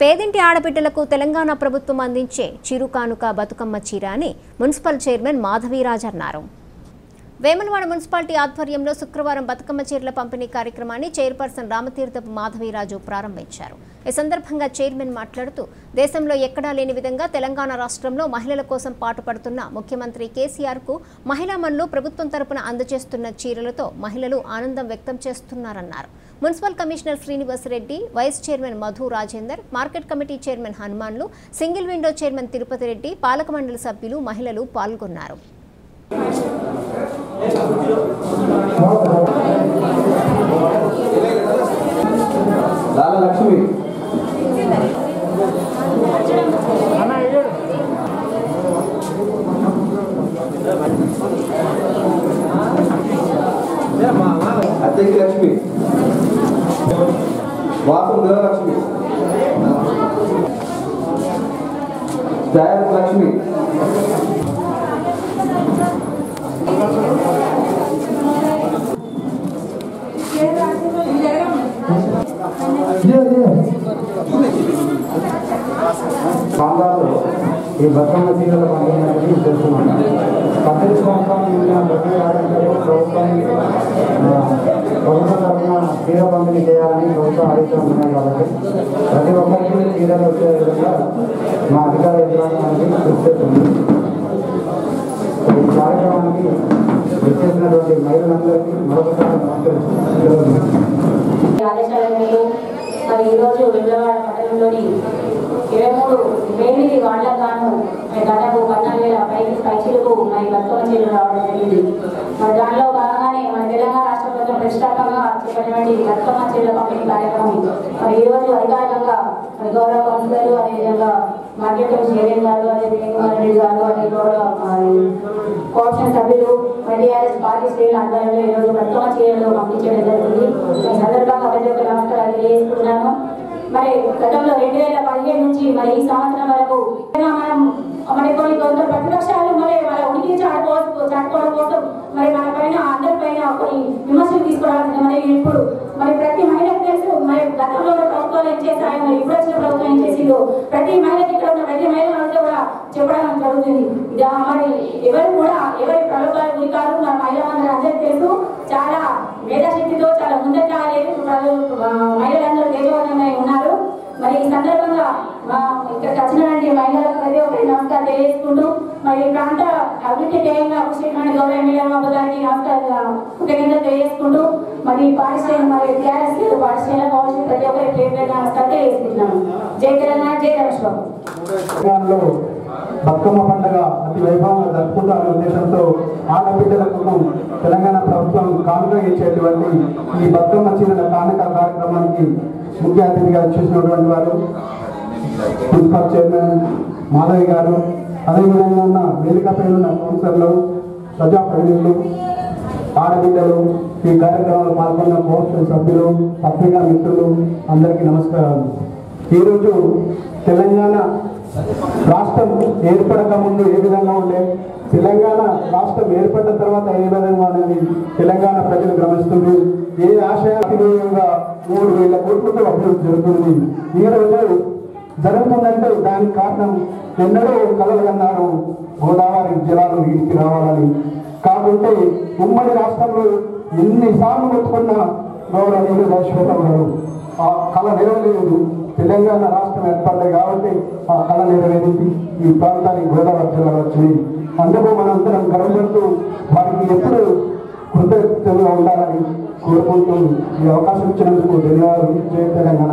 పేదింటి ఆడబిడ్డలకు తెలంగాణ ప్రభుత్వం అందించే చిరు కానుక బతుకమ్మ చీర అని మున్సిపల్ చైర్మన్ మాధవీరాజ్ అన్నారు. వేములవాడ మున్సిపాలిటీ ఆధ్వర్యంలో శుక్రవారం బతుకమ్మ చీరల పంపిణీ కార్యక్రమాన్ని చైర్పర్సన్ రామతీర్థపు మాధవీరాజు ప్రారంభించారు. ఈ సందర్భంగా చైర్మన్ మాట్లాడుతూ దేశంలో ఎక్కడా లేని విధంగా తెలంగాణ రాష్ట్రంలో మహిళల కోసం పాటుపడుతున్న ముఖ్యమంత్రి కేసీఆర్కు మహిళామణులు ప్రభుత్వం తరపున అందజేస్తున్న చీరలతో మహిళలు ఆనందం వ్యక్తం చేస్తున్నారన్నారు. Municipal commissioner Srinivasareddy vice chairman Madhu Rajender market committee chairman Hanumanlu single window chairman Tirupati Reddy పాలక మండలి సభ్యులు మహిళలు పాల్గొన్నారు. అద్దెకి లక్ష్మి వాసం దేవలక్ష్మి జయత్ లక్ష్మి ఆంధ్రాలో ఈ బతుకమ్మ చీరల పండుగ అనేది చేస్తున్నాం పద్దెనిమిది సంవత్సరాల నుండి ఆ ప్రతి ఆడంలో ప్రభుత్వాన్ని ఆ, ప్రభుత్వ తరఫున చీర పంపిణీ చేయాలని ప్రభుత్వం ఆదేశాలు ఉన్నాయి కాబట్టి ప్రతి ఒక్కరికి చీరలు వచ్చే విధంగా మా అధికార యంత్రాంగానికి కృషి చేస్తుంది ఈ కార్యక్రమానికి విచ్చేసినటువంటి మహిళలందరికీ మరొకసారి నమస్కరిస్తున్నాను. మరి ఈరోజు విజయవాడ పట్టణంలోని ఇరవై మూడు వేలికి వాళ్ళకు గాను దాదాపు పద్నాలుగు వేల పైకి పైచీలకు మరి బతుకమ్మ చీరలు రావడం జరిగింది. మరి దానిలో భాగంగానే మన తెలంగాణ రాష్ట్ర ప్రభుత్వం ప్రతిష్టాత్మకంగా చేపట్టినటువంటి బతుకమ్మ చీరల పంపిణీ కార్యక్రమం. మరి ఈ రోజు అధికారికంగా మరి గౌరవ కౌన్సిలర్లు అదేవిధంగా మార్కెట్ కమిటీ చైర్మన్ గారు అదే వేణుగోపాల్ రెడ్డి గారు అదే గౌరవ మరి కోఆప్షన్ సభ్యులు టీఆర్ఎస్ పార్టీ శ్రేణుల ఆధ్వర్యంలో ఈ రోజు బతుకమ్మ చీరలు పంపించడం జరిగింది. ఈ సందర్భంగా ప్రతి ఒక్క నమస్కారాలు తెలియజేస్తున్నాను మరి గతంలో రెండు వేల పదిహేడు నుంచి మరి ఈ సంవత్సరం వరకు మనం మరి కొన్ని కొంత ప్రతిపక్షాలు మరి వాళ్ళ ఉనికి చాటుకోవచ్చు చాటుకోవడం కోసం మరి మన పైన అందరి కొన్ని విమర్శలు తీసుకురావాల్సింది మరి ఇప్పుడు మరి ప్రతి మహిళకు తెలుసు మరి గతంలో ప్రభుత్వాలు ఏం చేశాయో మరి ఇప్పుడు వచ్చిన ప్రభుత్వం ఏం చేసిందో? ప్రతి మహిళకి ఇక్కడ ఉన్న ప్రతి మహిళ కూడా చెప్పడం జరుగుతుంది. ఇది మరి ఎవరు కూడా ఎవరి ప్రభుత్వాలు గురి కాదు మన మహిళ అందరూ అందరికీ తెలుసు చాలా మేధాశక్తితో చాలా ముందట లేదు. మహిళలందరూ తేజవంతమై ఉన్నారు మరి ఈ సందర్భంగా మా ఇక్కడికి వచ్చినటువంటి మహిళలకు అయితే ఒక్కరికి నమస్కారం తెలియజేసుకుంటూ మరి ప్రాంత అభివృద్ధి ధ్యేయంగా కృషి గౌరవ ఎమ్మెల్యే బాబు గారికి నమస్కారం కృతజ్ఞతలు తెలియజేసుకుంటూ మరి పాఠశాల మరి టీఆర్ఎస్ లేదు పాఠశాల కావాల్సిన ప్రతి ఒక్కరి పేరు నమస్కారం తెలియజేసుకుంటున్నాము. జై తెలంగాణ జై రమేష్ బాబు బతుకమ్మ పండుగ అతి వైభవంగా జరుపుకుంటారనే ఉద్దేశంతో ఆడబిడ్డల కోసం తెలంగాణ ప్రభుత్వం కానుక ఇచ్చేటువంటి ఈ బతుకమ్మ చీరల కానుక కార్యక్రమానికి ముఖ్య అతిథిగా చూసినటువంటి వారు మున్సిపల్ చైర్మన్ మాధవి గారు అదేవిధంగా ఉన్న వేదికపై ఉన్న కౌన్సిలర్లు ప్రజాప్రతినిధులు ఆడబిడ్డలు ఈ కార్యక్రమంలో పాల్గొన్న కోర్సు సభ్యులు పత్రికా మిత్రులు అందరికీ నమస్కారాలు. ఈరోజు తెలంగాణ రాష్ట్రం ఏర్పడక ముందు ఏ విధంగా ఉండే తెలంగాణ రాష్ట్రం ఏర్పడ్డ తర్వాత ఏ విధంగా అనేది తెలంగాణ ప్రజలు గమనిస్తుంది ఏ ఆశయంగా మూడు వేల కోట్లతో అభివృద్ధి జరుగుతుంది. ఈ రోజు జరుగుతుందంటే దానికి కారణం ఎన్నడూ కలలు కన్నారు గోదావరి జలాలు వీటికి రావాలని. కాకుంటే ఉమ్మడి రాష్ట్రంలో ఎన్నిసార్లు మొత్తుకున్న గౌరవనీయులు రాజశేఖర్ గారు ఆ కళ నెరవేరలేదు. తెలంగాణ రాష్ట్రం ఏర్పడ్డాయి కాబట్టి ఆ కళ నెరవేరింది. ఈ ప్రాంతానికి గోదావరి జిల్లాలో వచ్చింది అందుకు మనందరం గర్వపడుతూ వారికి ఎప్పుడు కృతజ్ఞతలుగా ఉండాలని కోరుకుంటూ ఈ అవకాశం ఇచ్చినందుకు ధన్యవాదాలు. జయ తెలంగాణ